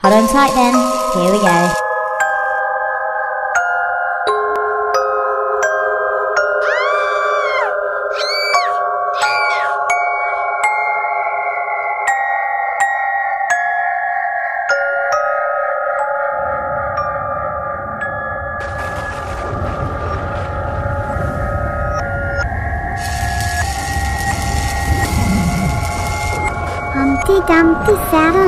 Hold on tight then, here we go. Humpty Dumpty sat.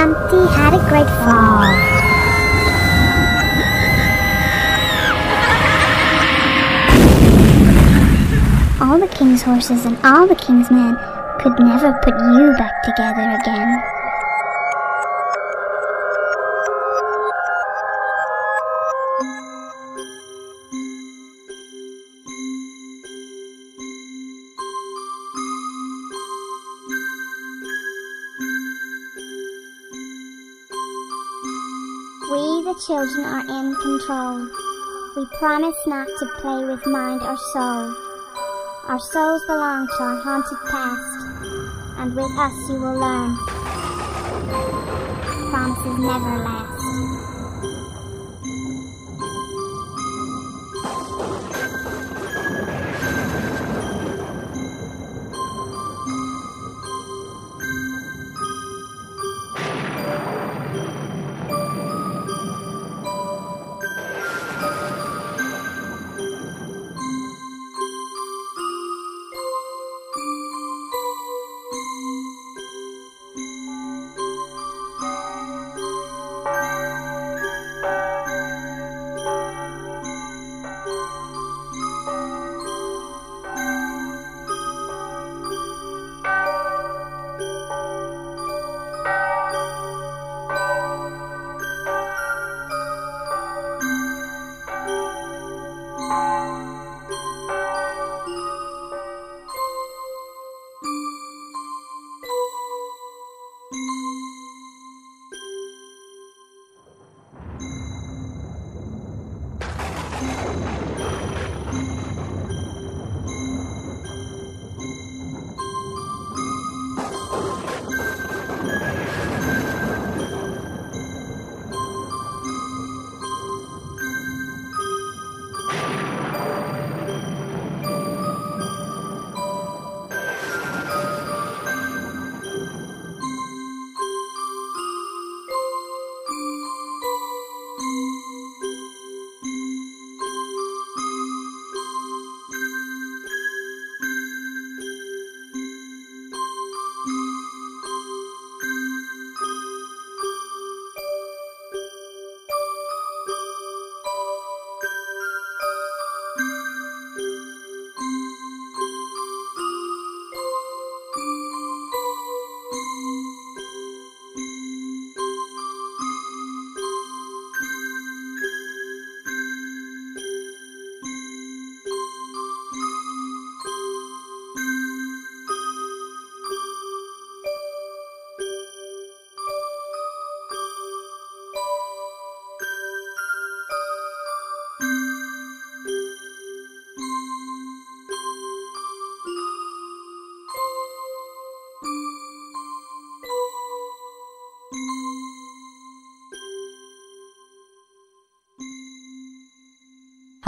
Humpty had a great fall. All the king's horses and all the king's men could never put you back together again. The children, are in control. We promise not to play with mind or soul. Our souls belong to our haunted past, and with us you will learn. Promises never last.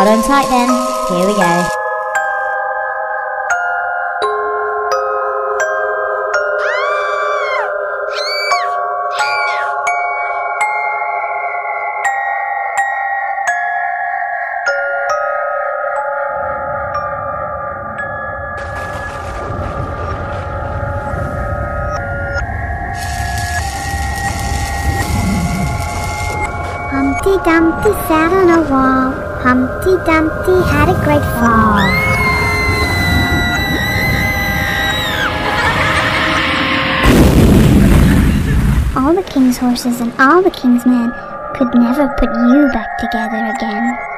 Hold on tight then, here we go. Humpty Dumpty sat on a wall. Humpty Dumpty had a great fall. All the king's horses and all the king's men could never put you back together again.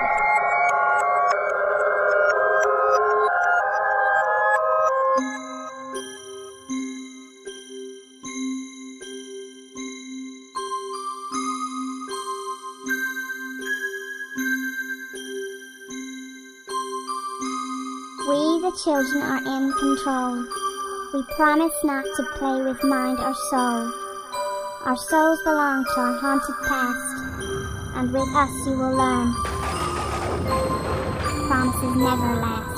The children, are in control. We promise not to play with mind or soul. Our souls belong to our haunted past, and with us you will learn. Promises never last.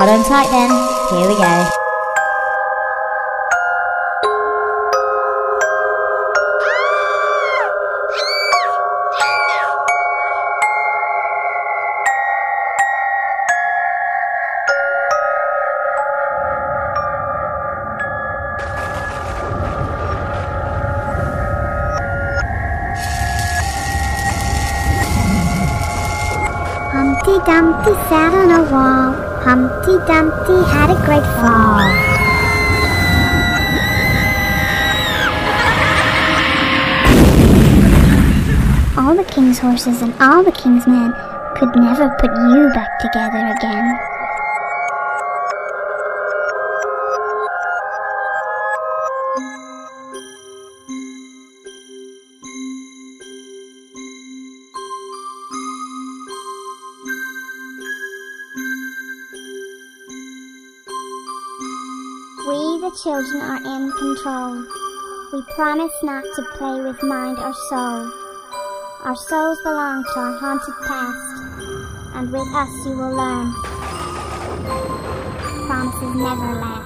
Hold on tight then, here we go. Humpty Dumpty sat Dumpty had a great fall. All the king's horses and all the king's men could never put you back together again. The children, are in control. We promise not to play with mind or soul. Our souls belong to our haunted past, and with us you will learn. Promises never last.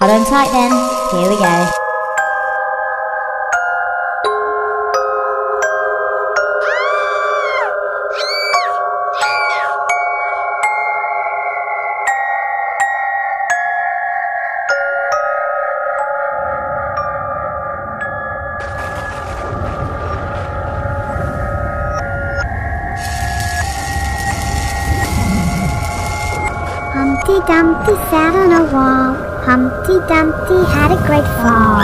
Hold on tight then, here we go. Humpty Dumpty sat. Humpty Dumpty had a great fall.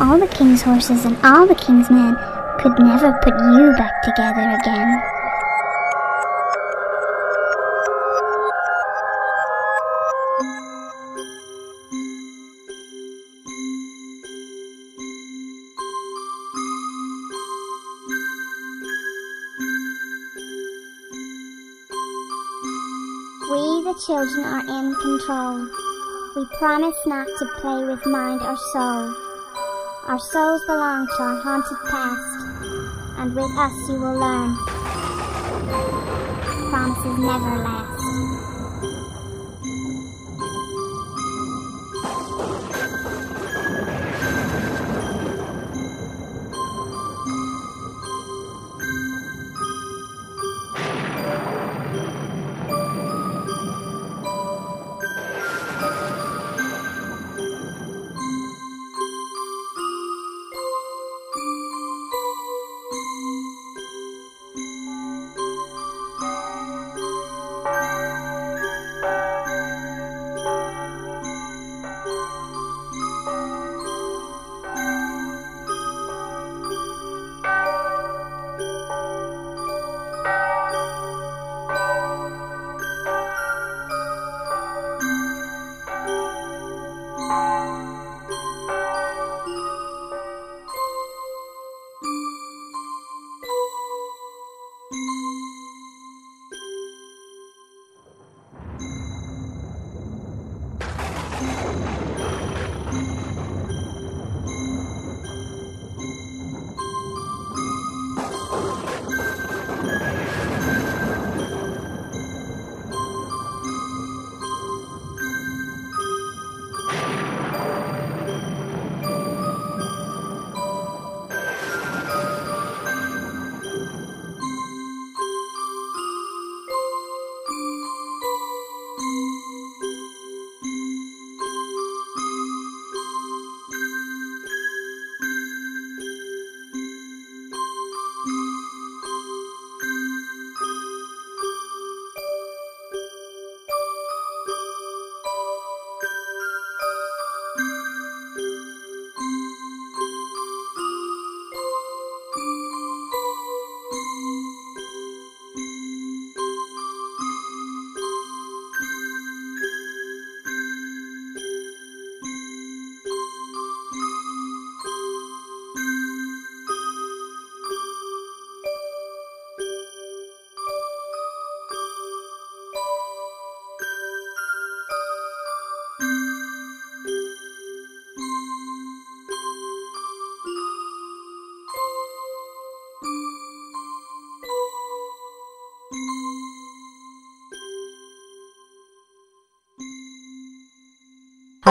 All the king's horses and all the king's men could never put you back together again. The children, are in control. We promise not to play with mind or soul. Our souls belong to our haunted past, and with us you will learn. Promises never last.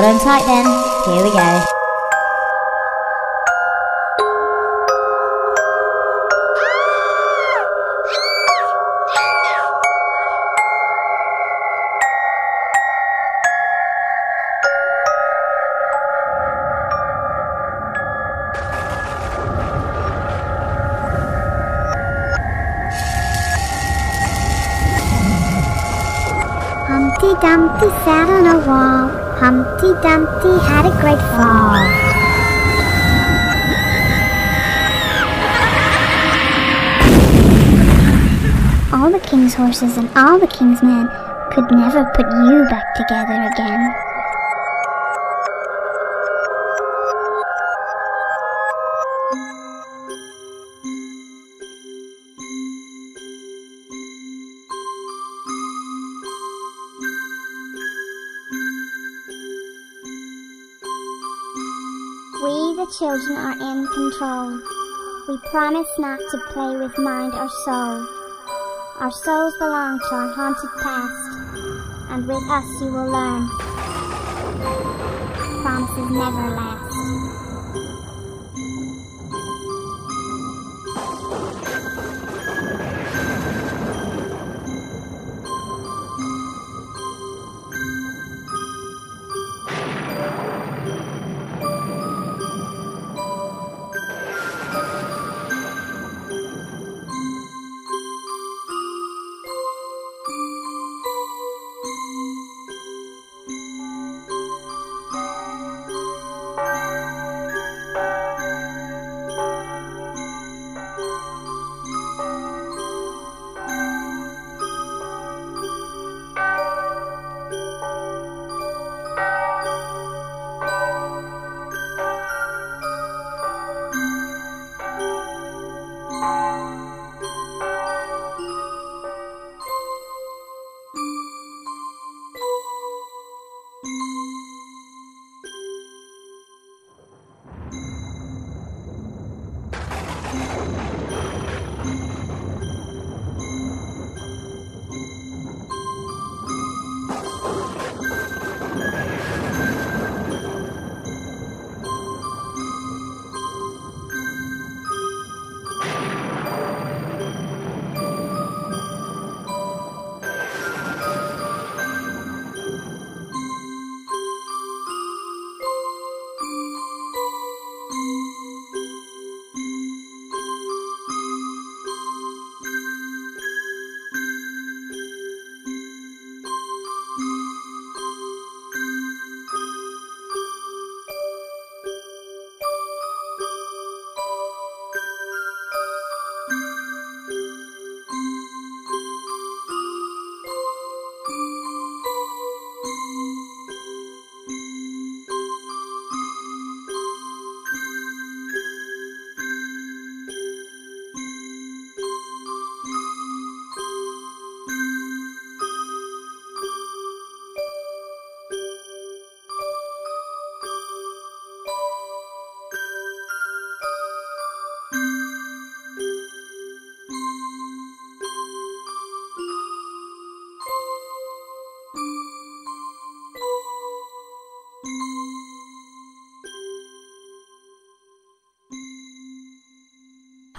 Hold tight then, here we go. Humpty Dumpty sat Dumpty had a great fall. All the king's horses and all the king's men could never put you back together again. Children are in control. We promise not to play with mind or soul. Our souls belong to our haunted past, and with us you will learn. Promises never last.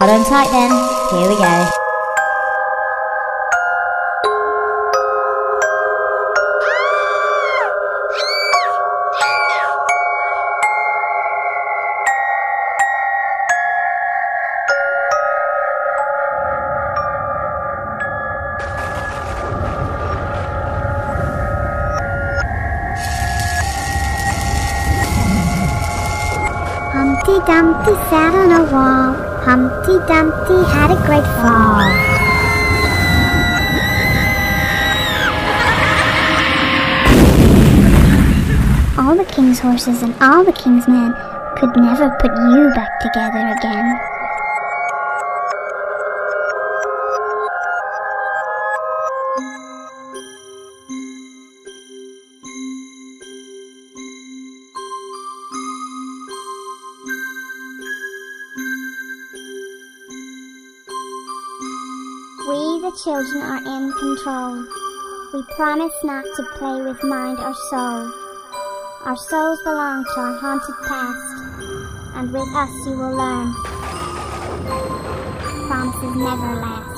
Hold on tight then, here we go. Humpty Dumpty sat on a wall. Humpty Dumpty had a great fall. All the king's horses and all the king's men could never put you back together again. The children, are in control. We promise not to play with mind or soul. Our souls belong to our haunted past, and with us you will learn. Promises never last.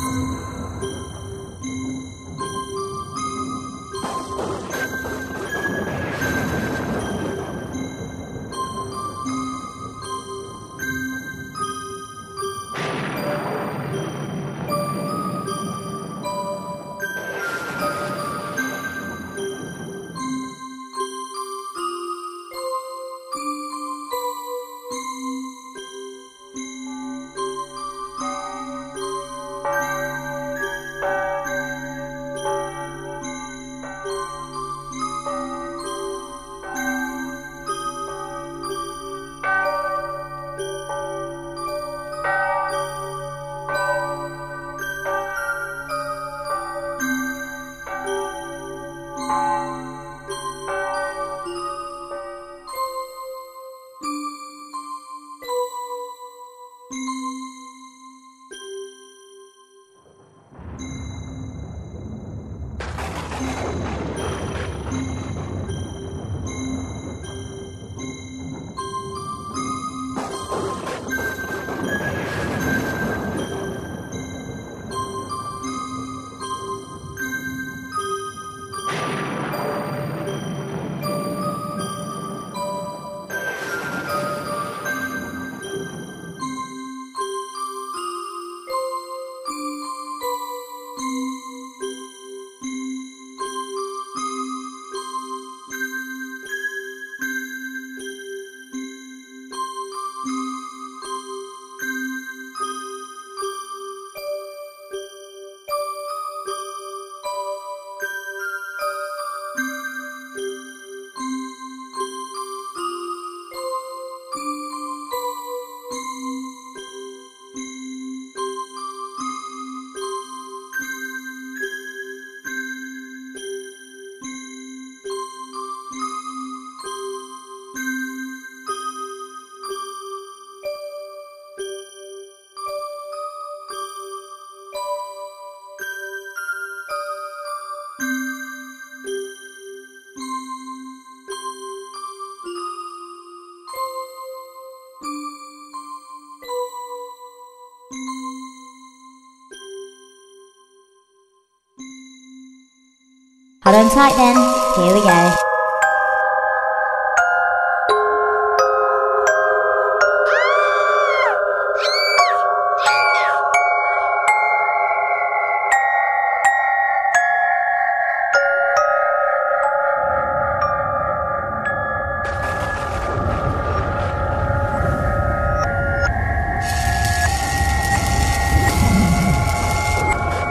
Hold on tight then, here we go.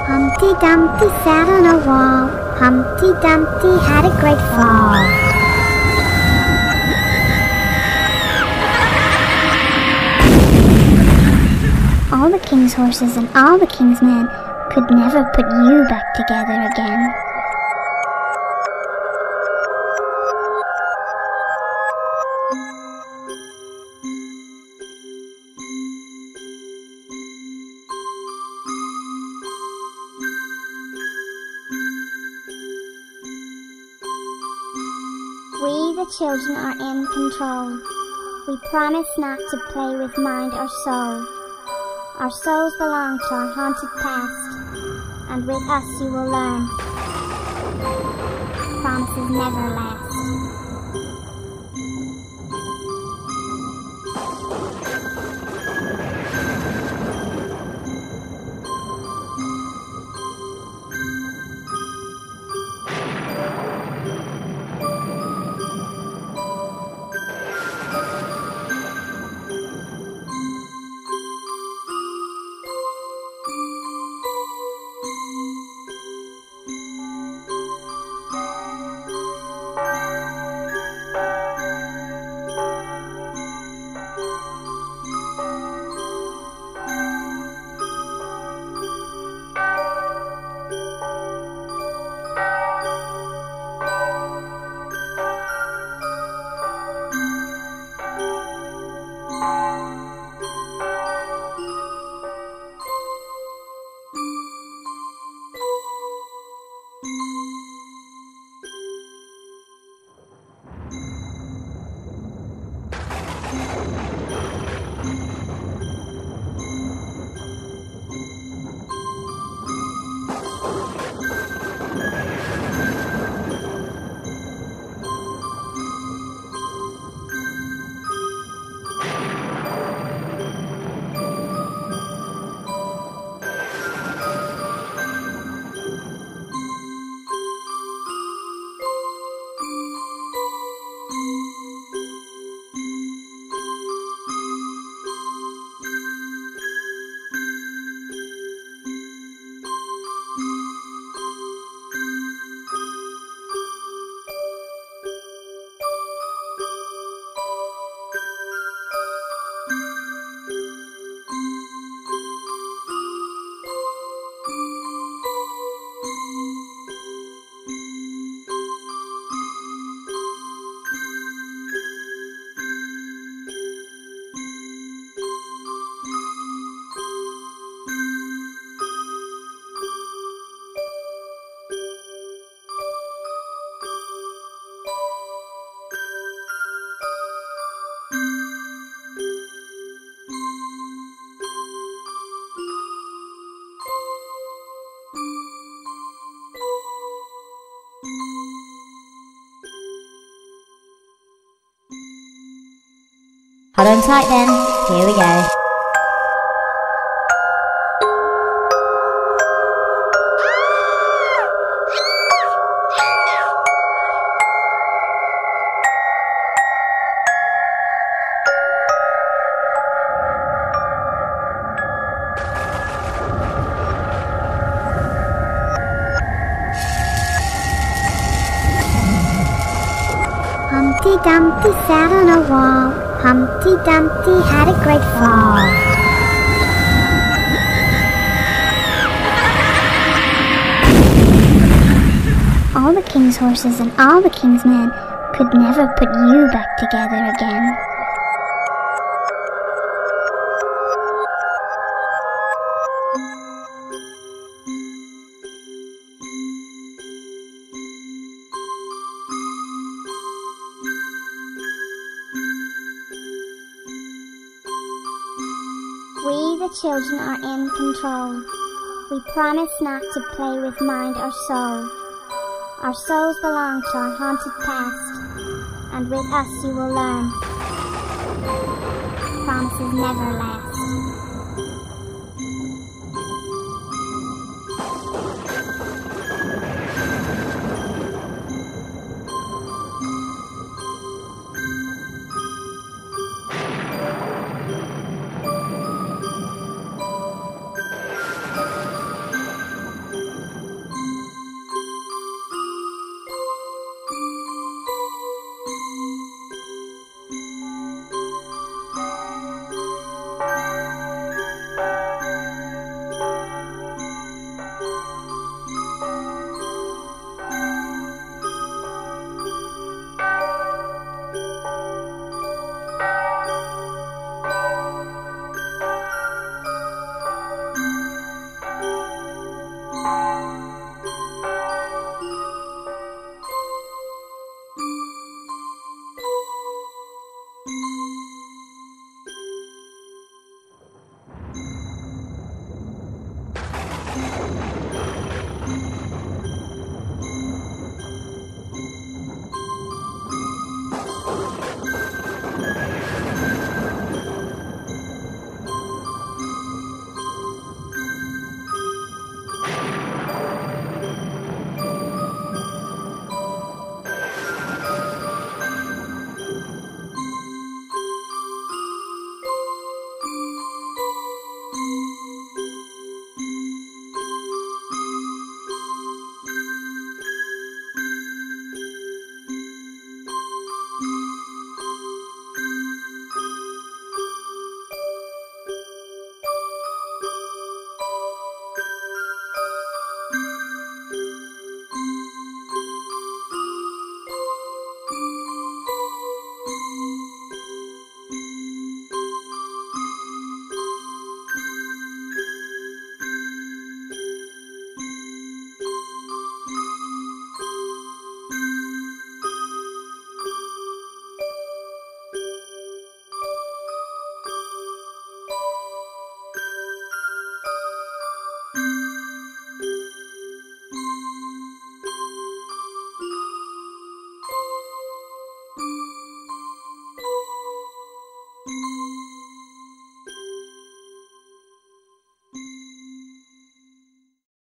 Humpty Dumpty sat on a wall. Humpty Dumpty had a great fall. All the king's horses and all the king's men could never put you back together again. The children, are in control. We promise not to play with mind or soul. Our souls belong to our haunted past, and with us you will learn. Promises never last. Hold on tight then, here we go. Humpty Dumpty sat on a wall. Humpty Dumpty had a great fall. All the king's horses and all the king's men could never put you back together again. The children, are in control. We promise not to play with mind or soul. Our souls belong to our haunted past, and with us you will learn. Promises never last.